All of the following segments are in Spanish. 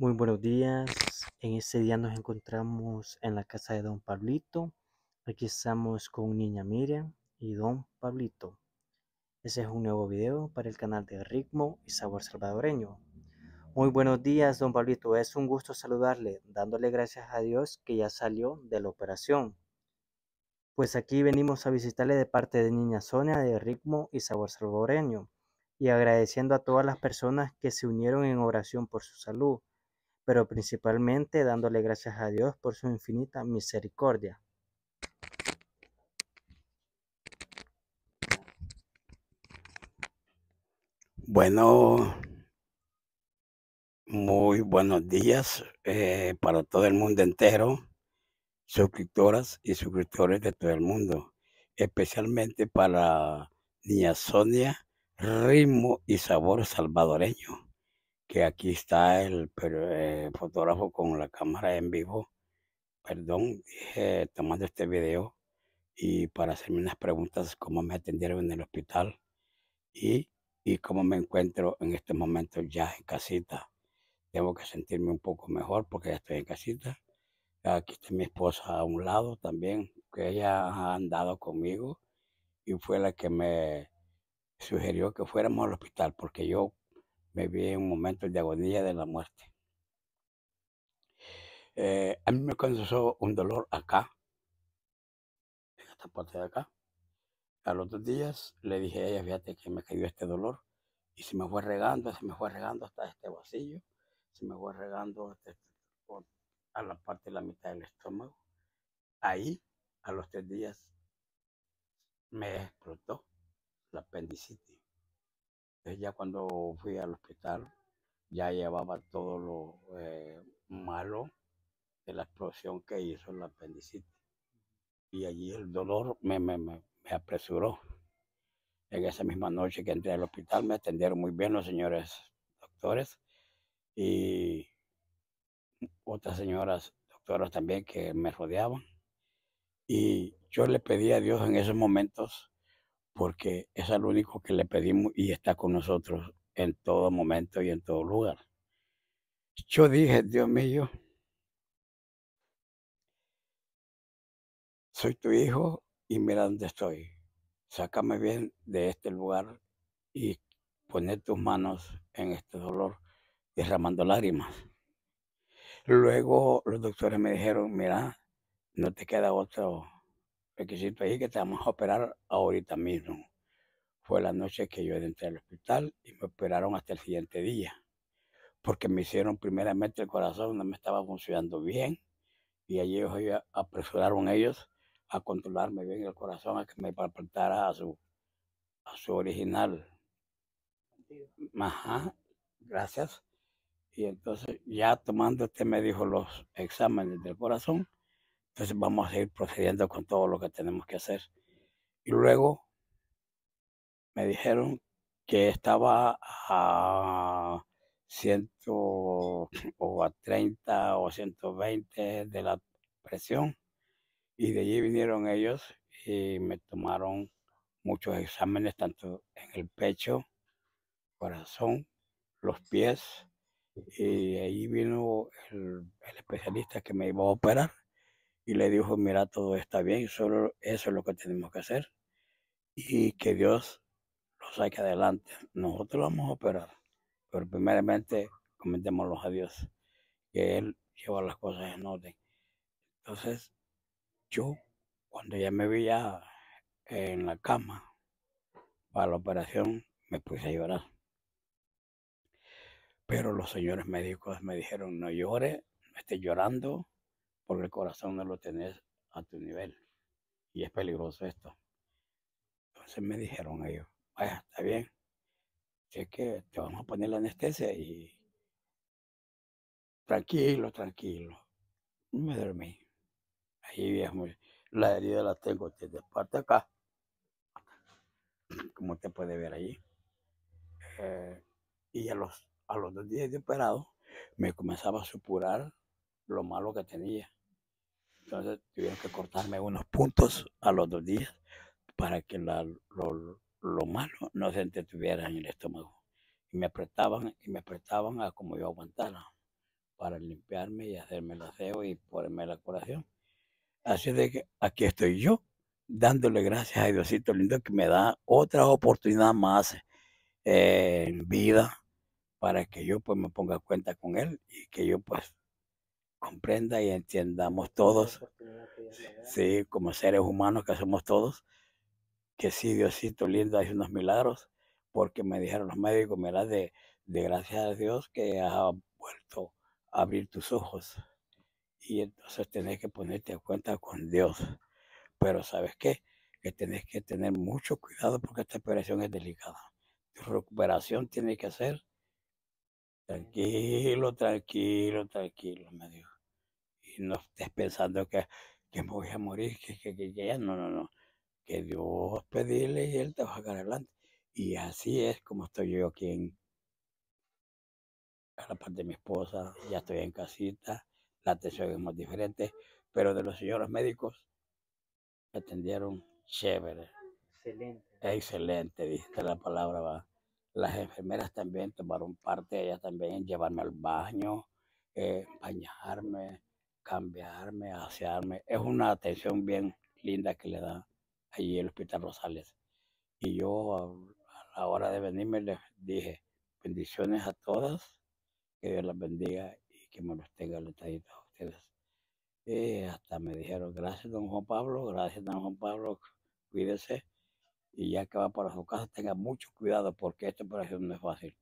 Muy buenos días. En este día nos encontramos en la casa de Don Pablito. Aquí estamos con Niña Miriam y Don Pablito. Ese es un nuevo video para el canal de Ritmo y Sabor Salvadoreño. Muy buenos días, Don Pablito. Es un gusto saludarle, dándole gracias a Dios que ya salió de la operación. Pues aquí venimos a visitarle de parte de Niña Sonia de Ritmo y Sabor Salvadoreño y agradeciendo a todas las personas que se unieron en oración por su salud, pero principalmente dándole gracias a Dios por su infinita misericordia. Bueno, muy buenos días eh, para todo el mundo entero, suscriptoras y suscriptores de todo el mundo, especialmente para Niña Sonia ritmo y sabor salvadoreño, que aquí está el eh, fotógrafo con la cámara en vivo, perdón, tomando este video y para hacerme unas preguntas cómo me atendieron en el hospital y, y cómo me encuentro en este momento ya en casita. Tengo que sentirme un poco mejor porque ya estoy en casita. Aquí está mi esposa a un lado también, que ella ha andado conmigo y fue la que me sugirió que fuéramos al hospital porque yo me vi en un momento de agonía de la muerte. Eh, a mí me comenzó un dolor acá, en esta parte de acá. A los dos días le dije a ella, fíjate que me cayó este dolor y se me fue regando, se me fue regando hasta este vacío, se me fue regando este, a la parte de la mitad del estómago. Ahí, a los tres días, me explotó la apendicitis. Entonces ya cuando fui al hospital, ya llevaba todo lo eh, malo de la explosión que hizo la apendicitis. Y allí el dolor me, me, me, apresuró. En esa misma noche que entré al hospital me atendieron muy bien los señores doctores y otras señoras doctoras también que me rodeaban. Y yo le pedí a Dios en esos momentos porque es lo único que le pedimos y está con nosotros en todo momento y en todo lugar. Yo dije, Dios mío, soy tu hijo y mira dónde estoy. Sácame bien de este lugar y poner tus manos en este dolor, derramando lágrimas. Luego los doctores me dijeron, mira, no te queda otro requisito ahí que te vamos a operar ahorita mismo. Fue la noche que yo entré al hospital y me operaron hasta el siguiente día, porque me hicieron primeramente el corazón, no me estaba funcionando bien, y allí ellos apresuraron ellos a controlarme bien el corazón, a que me apartara a su, a su original. Ajá, gracias. Y entonces ya tomando este me dijo los exámenes del corazón, entonces vamos a ir procediendo con todo lo que tenemos que hacer. Y luego me dijeron que estaba a 100 o a 30 o 120 de la presión. Y de allí vinieron ellos y me tomaron muchos exámenes, tanto en el pecho, corazón, los pies. Y ahí vino el especialista que me iba a operar y le dijo, mira, todo está bien, solo eso es lo que tenemos que hacer y que Dios lo saque adelante. Nosotros vamos a operar, pero primeramente comentémoslo a Dios, que Él lleva las cosas en orden. Entonces, yo, cuando ya me veía en la cama para la operación, me puse a llorar. Pero los señores médicos me dijeron, no llore, no esté llorando, porque el corazón no lo tenés a tu nivel. Y es peligroso esto. Entonces me dijeron ellos, vaya, está bien, es que te vamos a poner la anestesia y tranquilo, tranquilo. Me dormí. Ahí viejo, la herida la tengo desde parte acá, como usted puede ver ahí. Eh, y a los, a los dos días de operado me comenzaba a supurar lo malo que tenía. Entonces tuvieron que cortarme unos puntos a los dos días para que la, lo, lo, malo no se entretuviera en el estómago. Y me apretaban y me apretaban a como yo aguantara. para limpiarme y hacerme el aseo y ponerme la curación. Así de que aquí estoy yo, dándole gracias a Diosito lindo que me da otra oportunidad más eh, en vida para que yo pues me ponga cuenta con él y que yo pues comprenda y entendamos todos, sí, como seres humanos que somos todos, que sí, Diosito lindo, hay unos milagros, porque me dijeron los médicos, mira, de, de gracias a Dios que ha vuelto a abrir tus ojos. Y entonces tenés que ponerte a cuenta con Dios. Pero ¿sabes qué? Que tenés que tener mucho cuidado porque esta operación es delicada. Tu recuperación tiene que ser tranquilo, tranquilo, tranquilo, me dijo. No estés pensando que, que me voy a morir, que, que, que, ya no, no, no. Que Dios pedirle y Él te va a sacar adelante. Y así es como estoy yo aquí en la parte de mi esposa, ya estoy en casita, la atención es más diferente, pero de los señores médicos me atendieron chévere. Excelente. Excelente, dice la palabra. Va. Las enfermeras también tomaron parte, ellas también llevarme al baño, eh, bañarme, cambiarme, asearme. Es una atención bien linda que le da allí el Hospital Rosales. Y yo a la hora de venirme les dije bendiciones a todas, que Dios las bendiga y que me los tenga letaditos a ustedes. Y hasta me dijeron, gracias don Juan Pablo, gracias don Juan Pablo, cuídese. Y ya que va para su casa, tenga mucho cuidado porque esta operación no es fácil.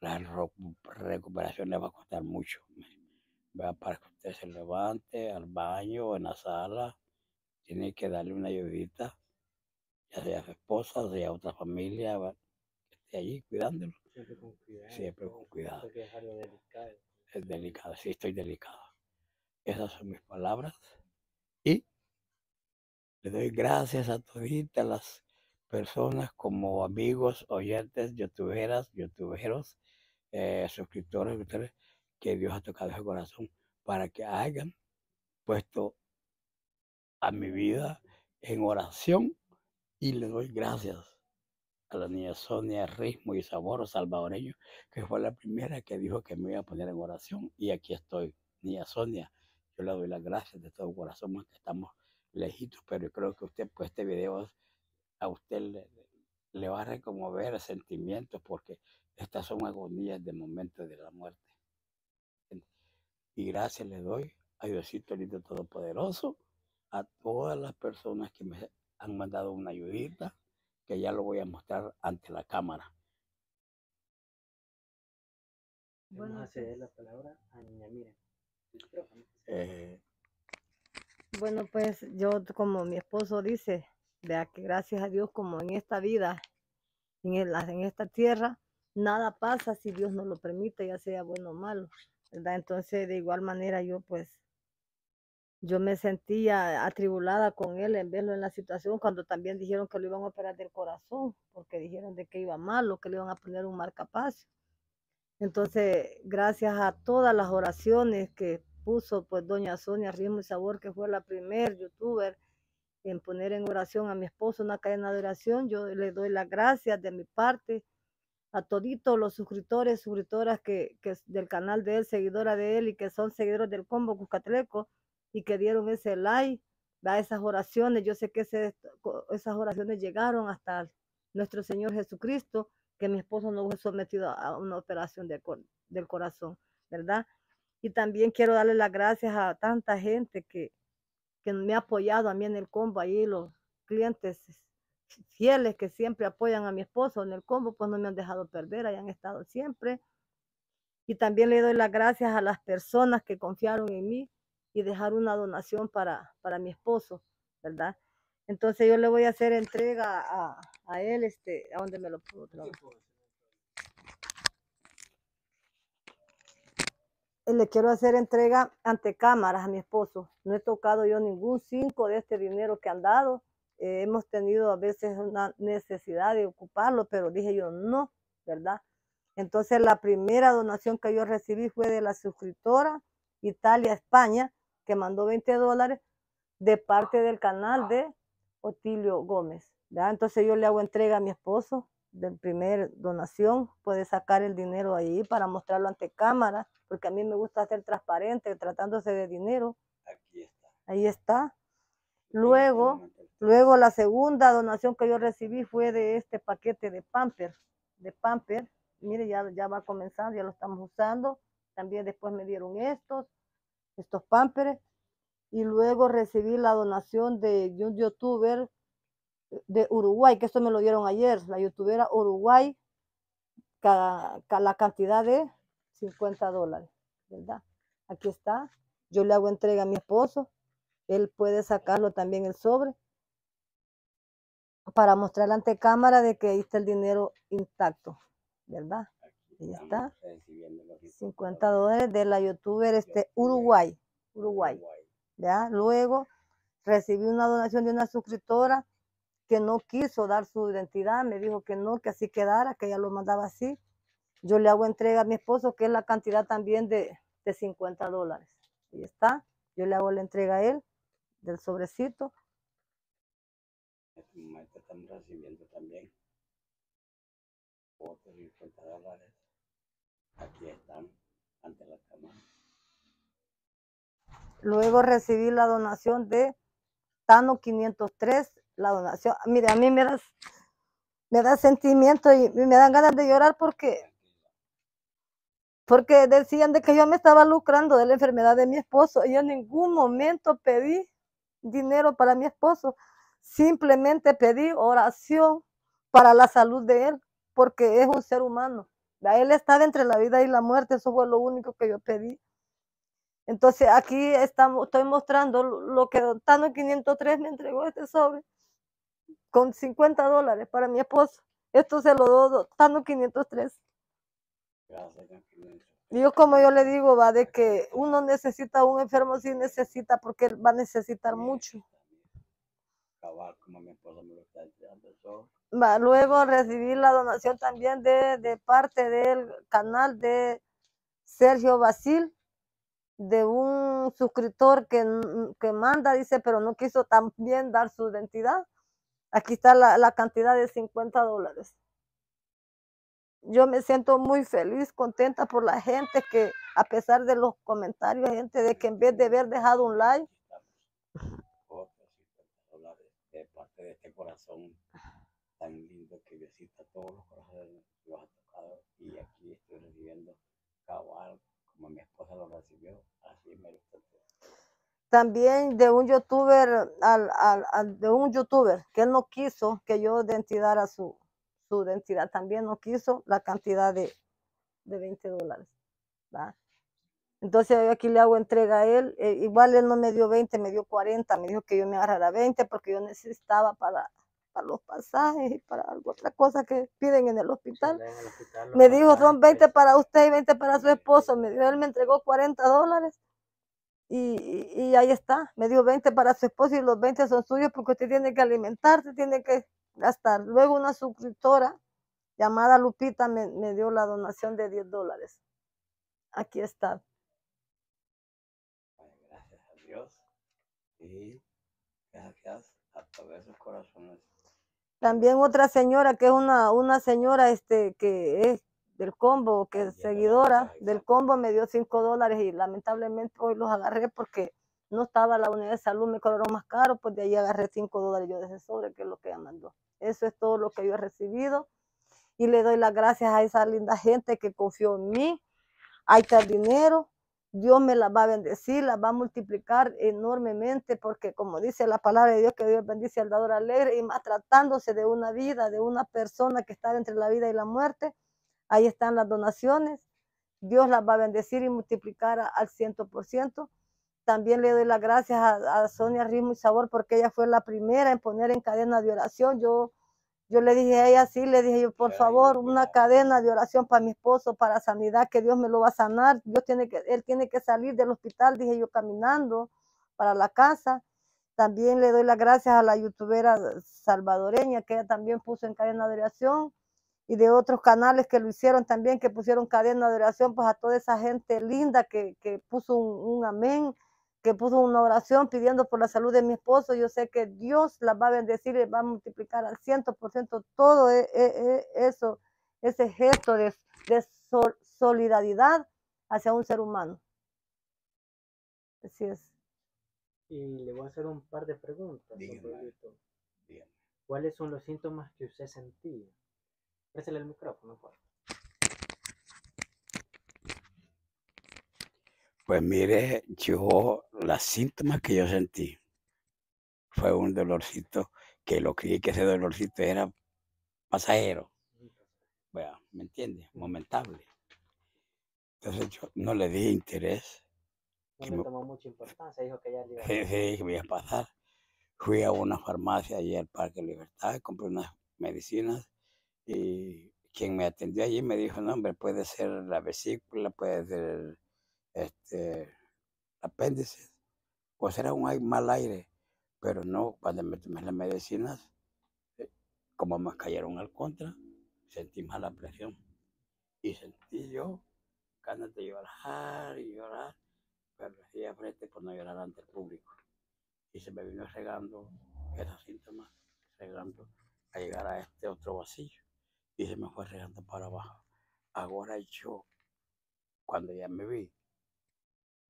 La recuperación le va a costar mucho. Va para que usted se levante al baño o en la sala, tiene que darle una ayudita, ya sea a su esposa, sea a otra familia, que esté allí cuidándolo. Siempre con cuidado. Siempre con cuidado. Hay que dejarlo delicado. Es delicado, sí, estoy delicado. Esas son mis palabras. Y le doy gracias a toditas las personas como amigos, oyentes, youtuberas, youtuberos, eh, suscriptores, ustedes, que Dios ha tocado ese corazón para que hayan puesto a mi vida en oración y le doy gracias a la niña Sonia Ritmo y Sabor salvadoreño, que fue la primera que dijo que me iba a poner en oración y aquí estoy, niña Sonia. Yo le doy las gracias de todo corazón, aunque estamos lejitos, pero creo que usted, pues este video a usted le, va a reconmover sentimientos porque estas son agonías de momentos de la muerte. Y gracias le doy a Diosito lindo todopoderoso, a todas las personas que me han mandado una ayudita, que ya lo voy a mostrar ante la cámara. Vamos Bueno, a ceder la palabra a Niña Miriam. Eh, Bueno, pues yo, como mi esposo dice, vea que gracias a Dios, como en esta vida, en, el- en esta tierra, nada pasa si Dios no lo permite, ya sea bueno o malo, Entonces, de igual manera, yo pues, yo me sentía atribulada con él en verlo en la situación, cuando también dijeron que lo iban a operar del corazón, porque dijeron de que iba malo, que le iban a poner un marcapacio. Entonces, gracias a todas las oraciones que puso pues doña Sonia Ritmo y Sabor, que fue la primer youtuber en poner en oración a mi esposo una cadena de oración, yo le doy las gracias de mi parte a toditos los suscriptores, suscriptoras que, que del canal de él, seguidora de él y que son seguidores del combo Cuscatleco y que dieron ese like, a esas oraciones, yo sé que esas oraciones llegaron hasta nuestro Señor Jesucristo, que mi esposo no fue sometido a una operación del corazón, ¿verdad? Y también quiero darle las gracias a tanta gente que, que me ha apoyado a mí en el combo, ahí los clientes fieles que siempre apoyan a mi esposo en el combo, pues no me han dejado perder, ahí han estado siempre. Y también le doy las gracias a las personas que confiaron en mí y dejaron una donación para, para mi esposo, ¿verdad? Entonces yo le voy a hacer entrega a, a él, este, a donde me lo puedo trabajar. Eh, le quiero hacer entrega ante cámaras a mi esposo. No he tocado yo ningún cinco de este dinero que han dado. Eh, hemos tenido a veces una necesidad de ocuparlo, pero dije yo no, ¿verdad? Entonces la primera donación que yo recibí fue de la suscriptora Italia España, que mandó 20 dólares de parte del canal de Otilio Gómez. ¿verdad? Entonces yo le hago entrega a mi esposo del primer donación, puede sacar el dinero ahí para mostrarlo ante cámara, porque a mí me gusta ser transparente tratándose de dinero. Aquí está. Ahí está. Luego, luego la segunda donación que yo recibí fue de este paquete de pamper, de pamper. Mire, ya, ya va a comenzar, ya lo estamos usando. También después me dieron estos, estos pampers. Y luego recibí la donación de un youtuber de Uruguay, que esto me lo dieron ayer, la youtubera Uruguay, cada, la cantidad de 50 dólares, ¿verdad? Aquí está, yo le hago entrega a mi esposo, él puede sacarlo también el sobre para mostrar ante cámara de que ahí está el dinero intacto, ¿verdad? Ahí está. recibiendo los 50 dólares de la youtuber este, Uruguay, Uruguay. ¿ya? Luego recibí una donación de una suscriptora que no quiso dar su identidad, me dijo que no, que así quedara, que ella lo mandaba así. Yo le hago entrega a mi esposo, que es la cantidad también de, de 50 dólares. Ahí está. Yo le hago la entrega a él del sobrecito. Estamos recibiendo también otros 50 dólares. Aquí están ante la cámara. Luego recibí la donación de Tano 503, la donación. Mire, a mí me da, me da sentimiento y, me dan ganas de llorar porque porque decían de que yo me estaba lucrando de la enfermedad de mi esposo y yo en ningún momento pedí dinero para mi esposo, simplemente pedí oración para la salud de él, porque es un ser humano. Él estaba entre la vida y la muerte, eso fue lo único que yo pedí. Entonces aquí estamos, estoy mostrando lo que Don Tano 503 me entregó este sobre con 50 dólares para mi esposo. Esto se lo doy Don Tano 503. Gracias, yo como yo le digo, va, de que uno necesita un enfermo, sí necesita, porque él va a necesitar mucho. como mi me lo está. Va, luego recibí la donación también de, de parte del canal de Sergio Basil, de un suscriptor que, que manda, dice, pero no quiso también dar su identidad. Aquí está la, la cantidad de 50 dólares. Yo me siento muy feliz, contenta por la gente que, a pesar de los comentarios, gente de que en vez de haber dejado un like, Aquí estamos. Otros 50 dólares de parte de corazón tan lindo que todos los que los tocado. Y aquí estoy recibiendo también de un youtuber, al, al- al- de un youtuber que no quiso que yo identidara su, su identidad, también no quiso la cantidad de, de 20 dólares. ¿va? Entonces yo aquí le hago entrega a él, eh, igual él no me dio 20, me dio 40, me dijo que yo me agarrara 20 porque yo necesitaba para, para los pasajes y para alguna otra cosa que piden en el hospital. en el hospital, Me dijo, son pasajes, 20 para usted y 20 para su esposo. Me dijo, él me entregó 40 dólares y- y ahí está. Me dio 20 para su esposo y los 20 son suyos porque usted tiene que alimentarse, tiene que gastar. Luego una suscriptora llamada Lupita me, me dio la donación de 10 dólares. Aquí está. Gracias a Dios y gracias a todos esos corazones. También otra señora que es una, una señora este, que es del combo, que es de seguidora del combo, me dio 5 dólares y lamentablemente hoy los agarré porque no estaba la unidad de salud, me cobraron más caro, pues de ahí agarré 5 dólares yo de ese sobre, que es lo que ella mandó. Eso es todo lo que yo he recibido y le doy las gracias a esa linda gente que confió en mí. Ahí está el dinero, Dios me la va a bendecir, la va a multiplicar enormemente, porque como dice la palabra de Dios, que Dios bendice al dador alegre, y más tratándose de una vida, de una persona que está entre la vida y la muerte, ahí están las donaciones. Dios las va a bendecir y multiplicar al ciento por ciento. También le doy las gracias a, a Sonia Ritmo y Sabor porque ella fue la primera en poner en cadena de oración. Yo, yo le dije a ella, sí, le dije yo, por favor, una cadena de oración para mi esposo, para sanidad, que Dios me lo va a sanar. Dios tiene que, él tiene que salir del hospital, dije yo, caminando para la casa. También le doy las gracias a la youtubera salvadoreña que ella también puso en cadena de oración y de otros canales que lo hicieron también, que pusieron cadena de oración, pues a toda esa gente linda que, que puso un, un amén. Que puso una oración pidiendo por la salud de mi esposo. Yo sé que Dios la va a bendecir y va a multiplicar al ciento por ciento todo e, e, e, eso, ese gesto de, de solidaridad hacia un ser humano. Así es. Y le voy a hacer un par de preguntas. ¿Cuáles son los síntomas que usted sentía? Présele el micrófono, por Pues mire, yo, las síntomas que yo sentí fue un dolorcito que lo creí que ese dolorcito era pasajero. Bueno, ¿me entiende? Momentable. Entonces yo no le di interés. No me tomó mucha importancia, dijo que ya le iba a Sí, que iba a pasar. Fui a una farmacia allí al Parque Libertad, compré unas medicinas y quien me atendió allí me dijo, no, hombre, puede ser la vesícula, puede ser este, apéndice, pues era un mal aire, pero no, cuando me tomé las medicinas, eh, como me cayeron al contra, sentí mala presión. Y sentí yo ganas de llorar y llorar, pero decía frente por no llorar ante el público. Y se me vino regando esos síntomas, regando a llegar a este otro vacío. Y se me fue regando para abajo. Ahora yo, cuando ya me vi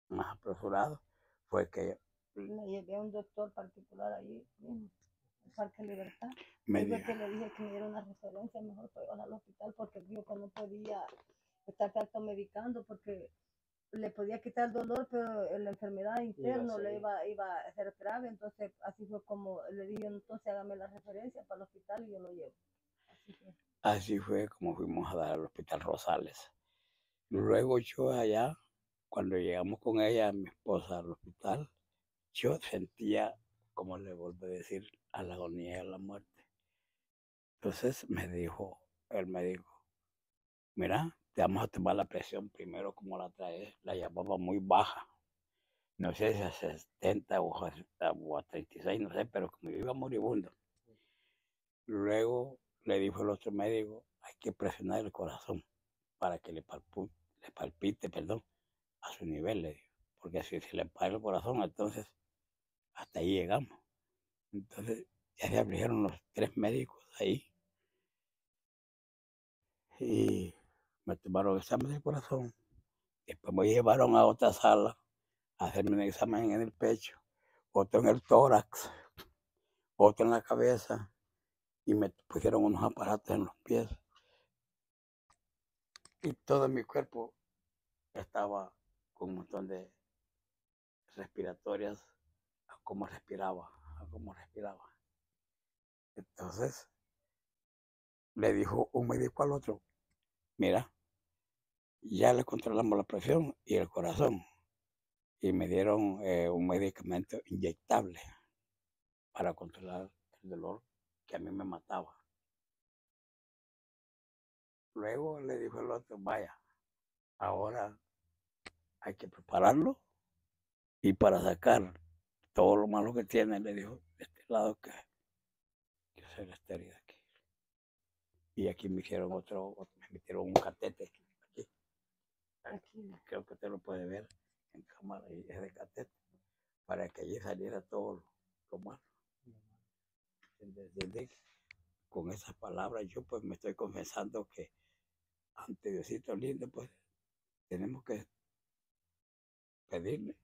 más apresurado, fue que... Le llevé a un doctor particular ahí mismo, en Parque Libertad. Me que le dije que me diera una referencia, mejor fue al hospital porque dijo que no podía estar medicando porque le podía quitar el dolor, pero la enfermedad interna le iba, iba a ser grave, entonces así fue como le dije, entonces hágame la referencia para el hospital y yo lo llevo. Así fue. Así fue como fuimos a dar al hospital Rosales. Luego yo allá cuando llegamos con ella, mi esposa, al hospital, yo sentía, como le vuelvo a decir, a la agonía a la muerte. Entonces me dijo el médico, mira, te vamos a tomar la presión primero como la traes, la llamaba muy baja. No sé si a 70 o a, 36, no sé, pero como yo iba moribundo. Luego le dijo el otro médico, hay que presionar el corazón para que le, le palpite, perdón, a su nivel, porque si se le para el corazón, entonces hasta ahí llegamos. Entonces ya se abrieron los tres médicos ahí y me tomaron examen del corazón. Después me llevaron a otra sala a hacerme un examen en el pecho, otro en el tórax, otro en la cabeza y me pusieron unos aparatos en los pies. Y todo mi cuerpo estaba con un montón de respiratorias a cómo respiraba, a cómo respiraba. Entonces le dijo un médico al otro, mira, ya le controlamos la presión y el corazón y me dieron eh, un medicamento inyectable para controlar el dolor que a mí me mataba. Luego le dijo el otro, vaya, ahora hay que prepararlo y para sacar todo lo malo que tiene, le dijo, de este lado que, que se le estaría aquí. Y aquí me hicieron otro, me metieron un catete aquí. aquí. Creo que usted lo puede ver en cámara y es de catete, para que allí saliera todo lo, malo. con esas palabras yo pues me estoy confesando que ante Diosito lindo pues tenemos que pedirle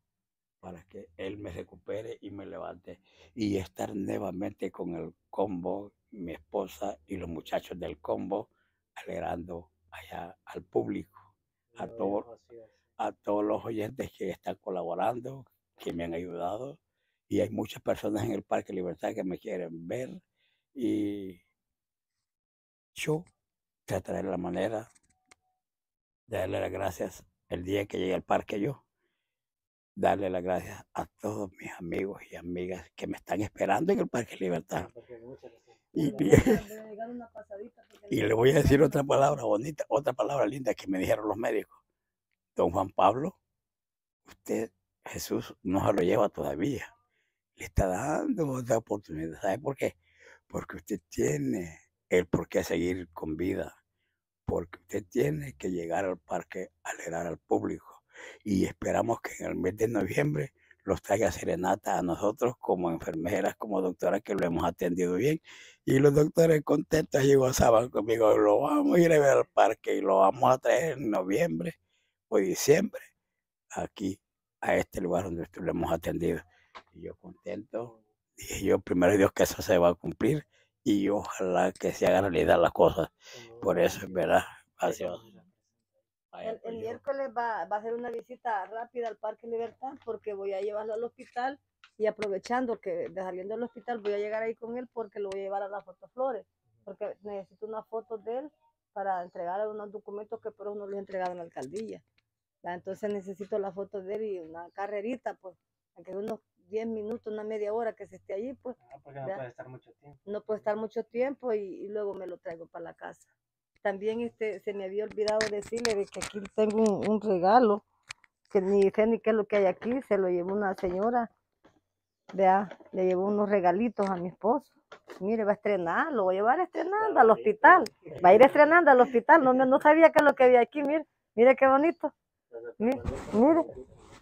para que Él me recupere y me levante y estar nuevamente con el combo, mi esposa y los muchachos del combo, alegrando allá al público, a, todos a todos los oyentes que están colaborando, que me han ayudado. Y hay muchas personas en el Parque Libertad que me quieren ver y yo trataré la manera de darle las gracias el día que llegue al parque yo darle las gracias a todos mis amigos y amigas que me están esperando en el Parque Libertad. Y, y, le voy a decir otra palabra bonita, otra palabra linda que me dijeron los médicos. Don Juan Pablo, usted, Jesús, no se lo lleva todavía. Le está dando otra oportunidad. ¿Sabe por qué? Porque usted tiene el por qué seguir con vida. Porque usted tiene que llegar al parque a alegrar al público y esperamos que en el mes de noviembre los traiga serenata a nosotros como enfermeras, como doctoras que lo hemos atendido bien. Y los doctores contentos y gozaban conmigo, lo vamos a ir a ver al parque y lo vamos a traer en noviembre o diciembre aquí a este lugar donde lo hemos atendido. Y yo contento, dije yo, primero Dios que eso se va a cumplir y ojalá que se haga realidad las cosas. Por eso es verdad. Gracias. El, el miércoles va, va a hacer una visita rápida al Parque Libertad porque voy a llevarlo al hospital y aprovechando que de saliendo del hospital voy a llegar ahí con él porque lo voy a llevar a las fotoflores porque necesito una foto de él para entregar unos documentos que por eso no les he entregado en la alcaldía. ¿va? Entonces necesito la foto de él y una carrerita, pues, aunque unos 10 minutos, una media hora que se esté allí, pues Ah, porque no puede estar mucho tiempo. no puede estar mucho tiempo y, y luego me lo traigo para la casa. También este, se me había olvidado decirle de que aquí tengo un, un regalo, que ni sé ni qué es lo que hay aquí, se lo llevó una señora, vea, le llevó unos regalitos a mi esposo. Mire, va a estrenar, lo voy a llevar estrenando al hospital, va a ir estrenando al hospital, no, no sabía qué es lo que había aquí, mire, mire qué bonito, mire, mire,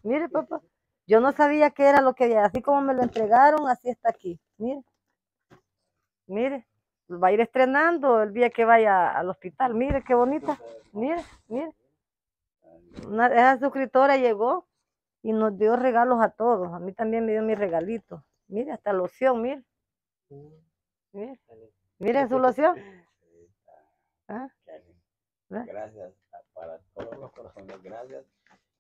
mire papá, yo no sabía qué era lo que había, así como me lo entregaron, así está aquí, mire. Mire, va a ir estrenando el día que vaya al hospital. Mire qué bonita. Mire, mire. Una, esa suscriptora llegó y nos dio regalos a todos. A mí también me dio mi regalito. Mire, hasta loción, mire. Mire, mire su loción. Ah. Gracias para todos los corazones, gracias.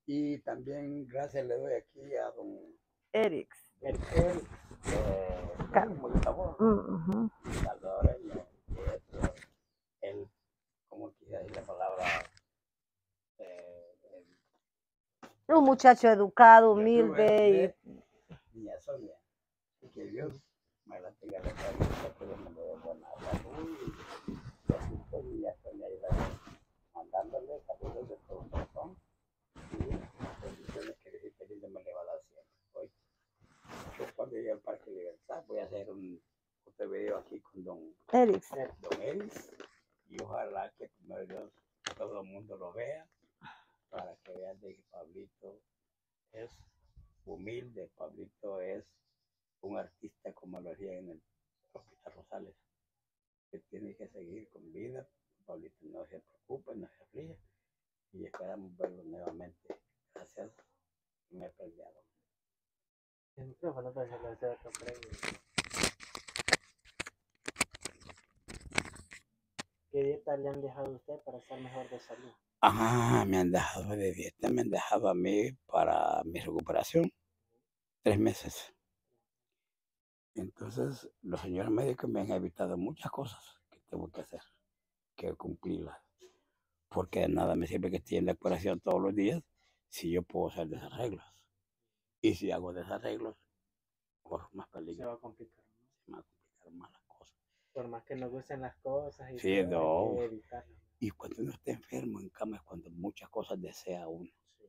Y también gracias le doy aquí a don eh, muy favor, Mm, ujú. salvadoreño, eh, él, como quisiera decir la palabra, eh, el- Un muchacho educado, humilde. Y, niña Sonia, y que Dios me la tenga en la cabeza, que Dios me le dé buena salud y así niña Sonia ahí la- mandándole saludos de todo corazón y las bendiciones que Dios y lindo me le va a dar siempre. Hoy, yo cuando llegue al Parque Libertad voy a hacer un otro video aquí con don, Elis y ojalá que primero Dios todo el mundo lo vea para que vean de que Pablito es humilde, Pablito es un artista como lo hacía en el Hospital Rosales, que tiene que seguir con vida. Pablito no se preocupe, no se aflige y esperamos verlo nuevamente. Gracias, me he peleado. El. ¿Qué dieta le han dejado a usted para estar mejor de salud? Ah, me han dejado de dieta, me han dejado a mí para mi recuperación tres meses. Entonces, los señores médicos me han evitado muchas cosas que tengo que hacer, que cumplirlas. Porque de nada me sirve que esté en recuperación todos los días si yo puedo hacer desarreglos. Y si hago desarreglos, corro más Se peligro, va a complicar. ¿no? se me va a complicar más las cosas. Por más que nos gusten las cosas y Sí, hay no. que evitarlo. Y cuando uno está enfermo en cama es cuando muchas cosas desea uno. Sí.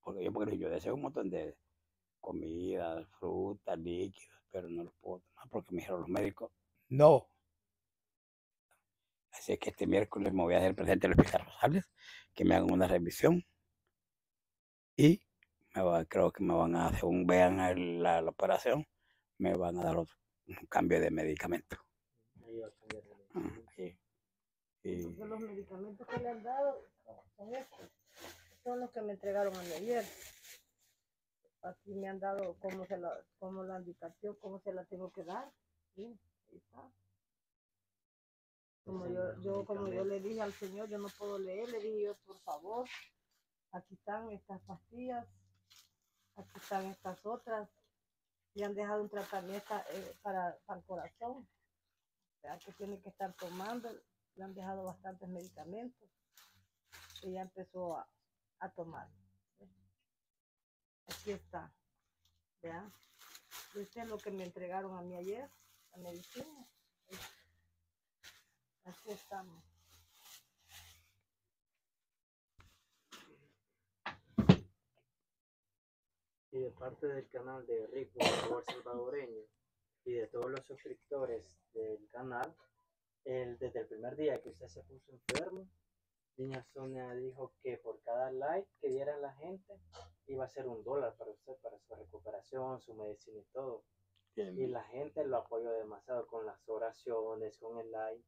Porque yo, porque yo deseo un montón de comida, frutas, líquidos, pero no los puedo tomar porque me dijeron los médicos, no. Así es que este miércoles me voy a hacer presente en el Hospital Rosales, que me hagan una revisión y me va, creo que me van a, según vean el- la, la operación, me van a dar otro- un cambio de medicamento. Ahí va a cambiar de Ah, medicamento. sí. Y- Entonces, los medicamentos que le han dado son estos. Son los que me entregaron ayer. Aquí me han dado como, se la, como la indicación, cómo se la tengo que dar. Sí, ahí está. Como Ese yo, yo, como yo le dije al señor, yo no puedo leer, le dije yo, por favor, aquí están estas pastillas, aquí están estas otras. Le han dejado un tratamiento eh, para, para el corazón, o sea, que tiene que estar tomando, le han dejado bastantes medicamentos y ya empezó a, tomar. Aquí está, vean. Este es lo que me entregaron a mí ayer, la medicina. Aquí estamos. Y de parte del canal de sabor salvadoreño, y de todos los suscriptores del canal, el, desde el primer día que usted se puso enfermo, Niña Sonia dijo que por cada like que diera la gente iba a ser un dólar para usted, para su recuperación, su medicina y todo. Y la gente lo apoyó demasiado con las oraciones, con el like.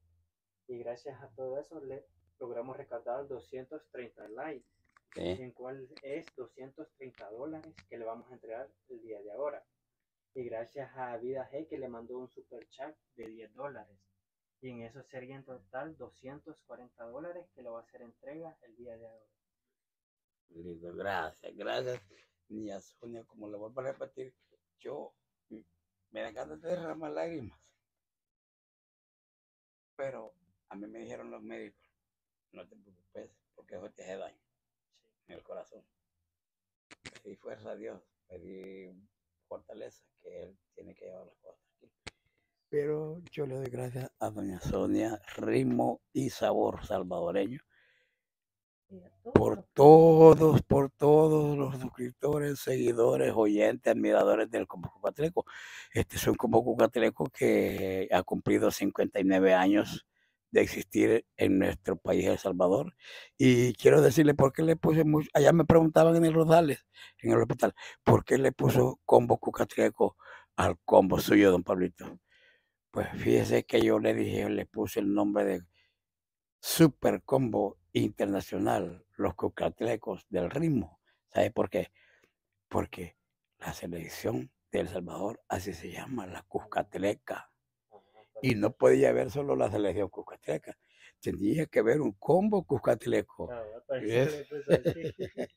Y gracias a todo eso le logramos recaudar 230 likes, Sí. en cual es 230 dólares que le vamos a entregar el día de ahora. Y gracias a Vida G que le mandó un super chat de 10 dólares. Y en eso sería en total 240 dólares que le va a hacer entrega el día de ahora. Listo, gracias, gracias. Niña Sonia, como le vuelvo a repetir, yo me dan ganas de derramar lágrimas. Pero a mí me dijeron los médicos, no te preocupes, porque eso te hace daño en el corazón. Pedí fuerza a Dios, pedí fortaleza, que Él tiene que llevar las cosas aquí. Pero yo le doy gracias a doña Sonia, ritmo y sabor salvadoreño, por todos, por todos los suscriptores, seguidores, oyentes, admiradores del Combo Cucatleco. Este es un Combo Cucatleco que ha cumplido 59 años de existir en nuestro país, El Salvador. Y quiero decirle por qué le puse mucho, allá me preguntaban en el Rosales, en el hospital, por qué le puso Combo Cucatleco al combo suyo, don Pablito. Pues fíjese que yo le dije, le puse el nombre de Super Combo Internacional, los cucatlecos del ritmo. ¿Sabe por qué? Porque la selección de El Salvador así se llama, la Cuscatleca. Y no podía haber solo la selección Cuscatleca. Tenía que haber un combo Cuscatleco. Yes.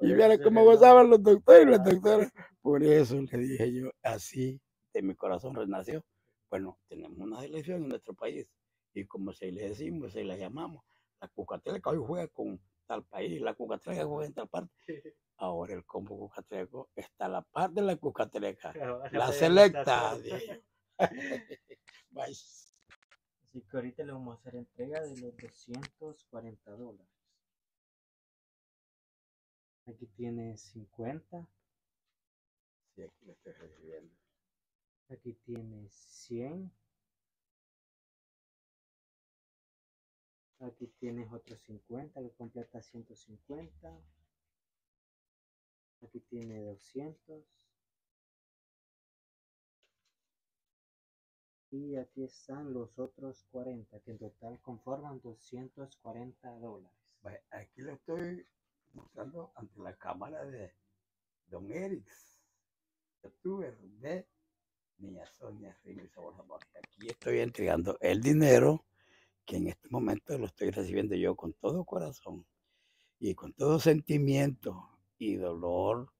Y mira cómo gozaban los doctores y las doctoras. Por eso le dije yo, así de mi corazón renació. Bueno, tenemos una selección en nuestro país. Y como se le decimos, se la llamamos, la Cucatleca hoy juega con tal país, la Cucatleca juega en tal parte. Ahora el combo Cucatleco está a la par de la Cucatleca. La selecta. Así que ahorita le vamos a hacer entrega de los 240 dólares. Aquí tiene 50, Sí, aquí lo estoy recibiendo. Aquí tiene 100, aquí tienes otros 50 que completa 150, aquí tiene 200 y aquí están los otros 40 que en total conforman 240 dólares. Aquí lo estoy mostrando ante la cámara de Don Erix, youtuber de Niña Sonia. Aquí estoy entregando el dinero que en este momento lo estoy recibiendo yo con todo corazón y con todo sentimiento y dolor.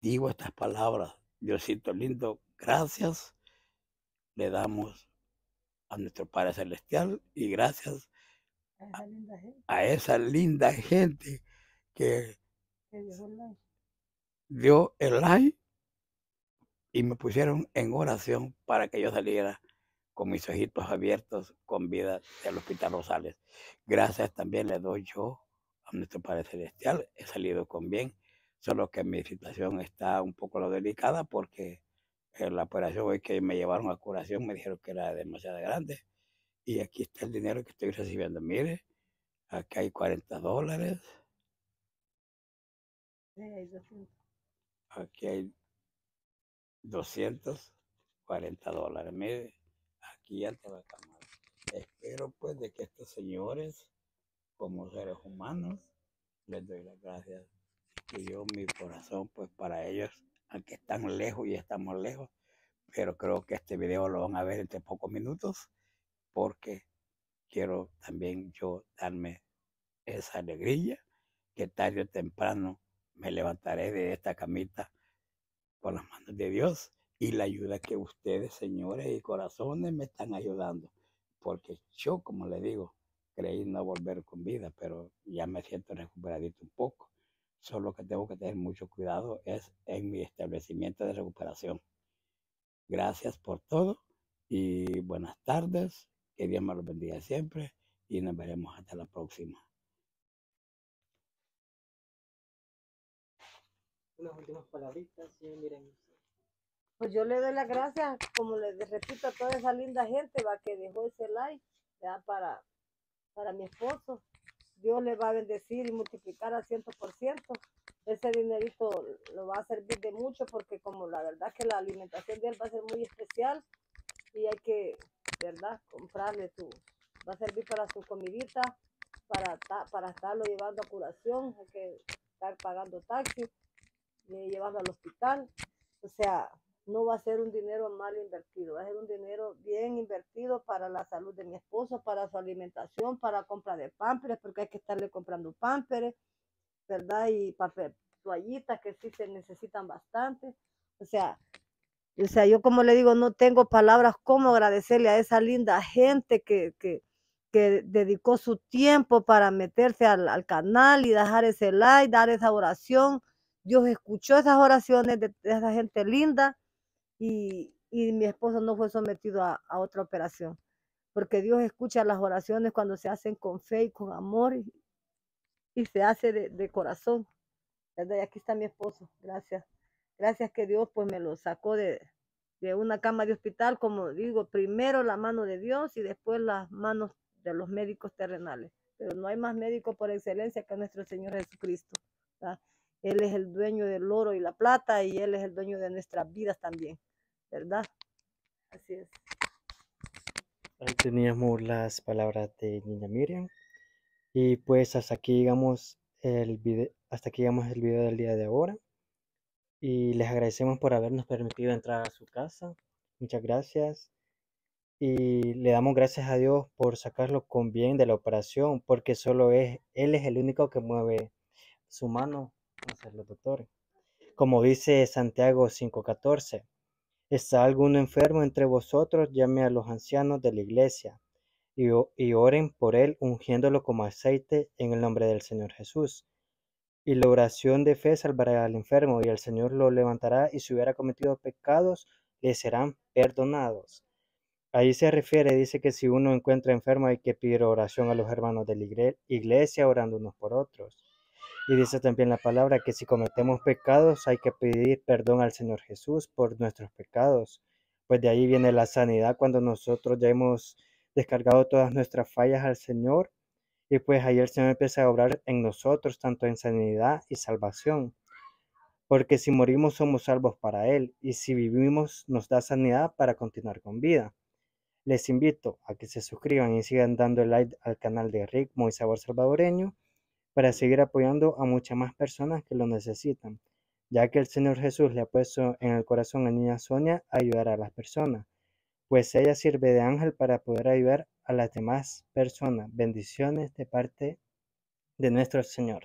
Digo estas palabras, Diosito lindo, gracias le damos a nuestro Padre Celestial y gracias a esa linda gente a esa linda gente que dio el like y me pusieron en oración para que yo saliera con mis ojitos abiertos con vida del Hospital Rosales. Gracias también le doy yo a nuestro Padre Celestial. He salido con bien, solo que mi situación está un poco lo delicada porque en la operación hoy que me llevaron a curación me dijeron que era demasiado grande. Y aquí está el dinero que estoy recibiendo. Mire, aquí hay 40 dólares. Sí, hay 200. Aquí hay 240 dólares. Mire, aquí ante la cámara. Espero pues de que estos señores, como seres humanos, les doy las gracias. Que yo mi corazón, pues para ellos, aunque están lejos y estamos lejos, pero creo que este video lo van a ver entre pocos minutos, porque quiero también yo darme esa alegría que tarde o temprano me levantaré de esta camita con las manos de Dios y la ayuda que ustedes, señores y corazones, me están ayudando. Porque yo, como le digo, creí no volver con vida, pero ya me siento recuperadito un poco. Solo que tengo que tener mucho cuidado es en mi establecimiento de recuperación. Gracias por todo y buenas tardes. Que Dios me los bendiga siempre y nos veremos hasta la próxima. Unas últimas palabritas, sí, miren. Pues yo le doy las gracias, como les repito, a toda esa linda gente va que dejó ese like, para para mi esposo. Dios le va a bendecir y multiplicar al ciento por ciento. Ese dinerito lo va a servir de mucho porque como la verdad que la alimentación de él va a ser muy especial y hay que, ¿verdad? Comprarle su, va a servir para su comidita, para, para estarlo llevando a curación, hay que estar pagando taxi, y llevarlo al hospital. O sea, no va a ser un dinero mal invertido, va a ser un dinero bien invertido para la salud de mi esposo, para su alimentación, para compra de pámperes, porque hay que estarle comprando pámperes, ¿verdad? Y papel, toallitas que sí se necesitan bastante. O sea, o sea, yo como le digo, no tengo palabras como agradecerle a esa linda gente que, que, que dedicó su tiempo para meterse al, al, canal y dejar ese like, dar esa oración. Dios escuchó esas oraciones de, esa gente linda y, y mi esposo no fue sometido a, otra operación. Porque Dios escucha las oraciones cuando se hacen con fe y con amor y, se hace de, corazón. Y aquí está mi esposo, gracias. Gracias que Dios pues me lo sacó de, de una cama de hospital, como digo, primero la mano de Dios y después las manos de los médicos terrenales. Pero no hay más médico por excelencia que nuestro Señor Jesucristo. ¿verdad? Él es el dueño del oro y la plata y Él es el dueño de nuestras vidas también. ¿verdad? Así es. Ahí teníamos las palabras de Niña Miriam. Y pues hasta aquí llegamos el video, hasta aquí llegamos el video del día de ahora. Y les agradecemos por habernos permitido entrar a su casa. Muchas gracias. Y le damos gracias a Dios por sacarlo con bien de la operación, porque solo es, Él es el único que mueve su mano Como dice Santiago 5:14, ¿Está alguno enfermo entre vosotros? Llame a los ancianos de la iglesia y, y, oren por él, ungiéndolo como aceite en el nombre del Señor Jesús. Y la oración de fe salvará al enfermo, y el Señor lo levantará, y si hubiera cometido pecados, le serán perdonados. Ahí se refiere, dice que si uno encuentra enfermo hay que pedir oración a los hermanos de la iglesia, orando unos por otros. Y dice también la palabra que si cometemos pecados hay que pedir perdón al Señor Jesús por nuestros pecados. Pues de ahí viene la sanidad cuando nosotros ya hemos descargado todas nuestras fallas al Señor. Y pues ahí el Señor empieza a obrar en nosotros, tanto en sanidad y salvación. Porque si morimos somos salvos para Él y si vivimos nos da sanidad para continuar con vida. Les invito a que se suscriban y sigan dando like al canal de Rick Muy Sabor Salvadoreño para seguir apoyando a muchas más personas que lo necesitan, ya que el Señor Jesús le ha puesto en el corazón a Niña Sonia a ayudar a las personas, pues ella sirve de ángel para poder ayudar a las demás personas. Bendiciones de parte de nuestro Señor.